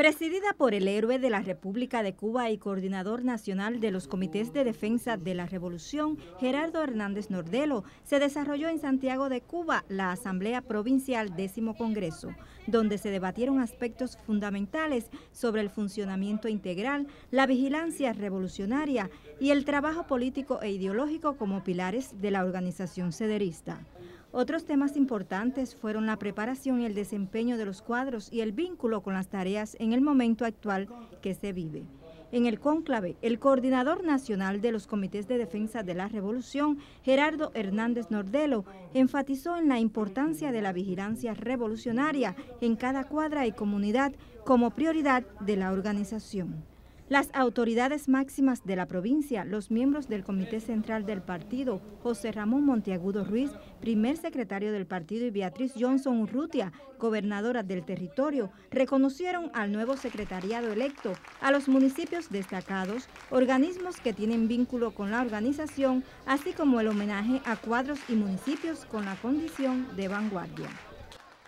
Presidida por el héroe de la República de Cuba y coordinador nacional de los comités de defensa de la revolución, Gerardo Hernández Nordelo, se desarrolló en Santiago de Cuba la Asamblea Provincial Décimo Congreso, donde se debatieron aspectos fundamentales sobre el funcionamiento integral, la vigilancia revolucionaria y el trabajo político e ideológico como pilares de la organización sederista. Otros temas importantes fueron la preparación y el desempeño de los cuadros y el vínculo con las tareas en el momento actual que se vive. En el cónclave, el coordinador nacional de los comités de defensa de la revolución, Gerardo Hernández Nordelo, enfatizó en la importancia de la vigilancia revolucionaria en cada cuadra y comunidad como prioridad de la organización. Las autoridades máximas de la provincia, los miembros del Comité Central del Partido, José Ramón Monteagudo Ruiz, primer secretario del partido, y Beatriz Johnson Urrutia, gobernadora del territorio, reconocieron al nuevo secretariado electo, a los municipios destacados, organismos que tienen vínculo con la organización, así como el homenaje a cuadros y municipios con la condición de vanguardia.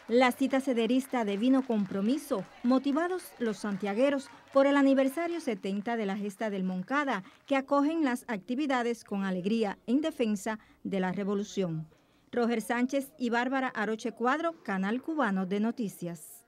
La cita cederista de vino compromiso, motivados los santiagueros por el aniversario 70 de la gesta del Moncada, que acogen las actividades con alegría en defensa de la revolución. Roger Sánchez y Bárbara Aroche Cuadro, Canal Cubano de Noticias.